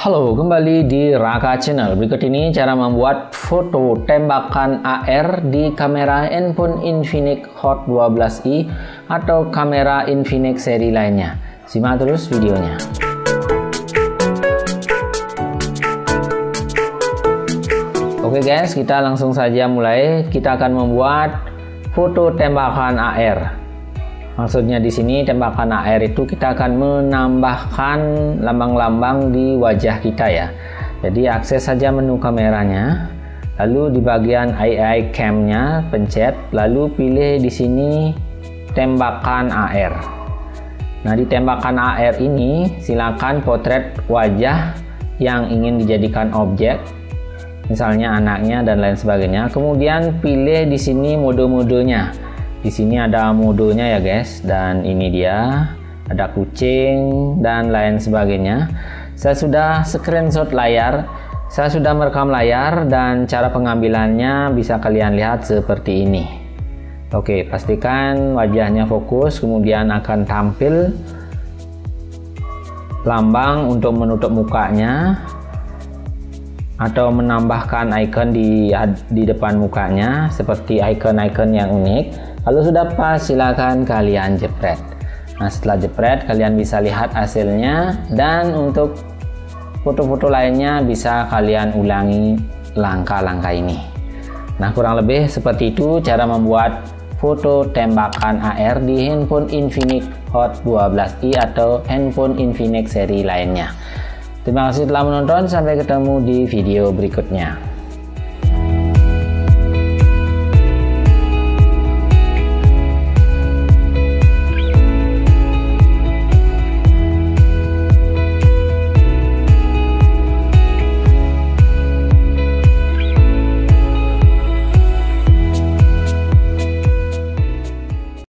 Halo, kembali di Raka Channel. Berikut ini cara membuat foto tembakan AR di kamera handphone Infinix Hot 12i atau kamera Infinix seri lainnya. Simak terus videonya. Oke guys, kita langsung saja mulai. Kita akan membuat foto tembakan AR. Maksudnya di sini tembakan AR itu kita akan menambahkan lambang-lambang di wajah kita ya. Jadi akses saja menu kameranya. Lalu di bagian AI cam-nya pencet, lalu pilih di sini tembakan AR. Nah, di tembakan AR ini silakan potret wajah yang ingin dijadikan objek misalnya anaknya dan lain sebagainya. Kemudian pilih di sini mode-modenya di sini ada modenya ya guys. Dan ini dia ada kucing dan lain sebagainya. Saya sudah screenshot layar saya sudah merekam layar dan cara pengambilannya bisa kalian lihat seperti ini. Oke pastikan wajahnya fokus kemudian akan tampil lambang untuk menutup mukanya atau menambahkan icon di di depan mukanya seperti icon-icon yang unik kalau sudah pas silakan kalian jepret. Nah setelah jepret kalian bisa lihat hasilnya dan untuk foto-foto lainnya bisa kalian ulangi langkah-langkah ini. Nah kurang lebih seperti itu cara membuat foto tembakan AR di handphone Infinix Hot 12i atau handphone Infinix seri lainnya. Terima kasih telah menonton, sampai ketemu di video berikutnya.